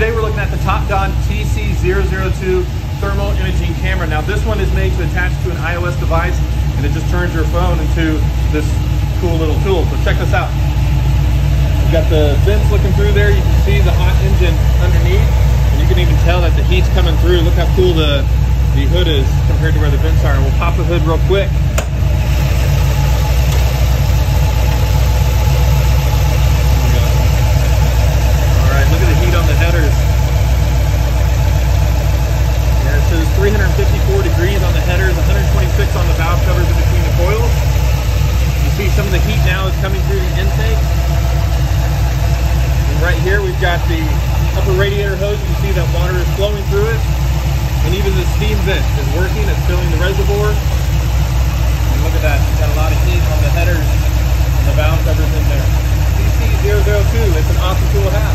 today we're looking at the Topdon TC002 thermal imaging camera. Now this one is made to attach to an iOS device and it just turns your phone into this cool little tool. So check this out. We've got the vents looking through there. You can see the hot engine underneath and you can even tell that the heat's coming through. Look how cool the, the hood is compared to where the vents are. We'll pop the hood real quick. headers. There it says 354 degrees on the headers, 126 on the valve covers in between the coils. You see some of the heat now is coming through the intake. And right here we've got the upper radiator hose. You can see that water is flowing through it. And even the steam vent is working. It's filling the reservoir. And look at that. We've got a lot of heat on the headers and the valve covers in there. TC002, it's an awesome tool to have.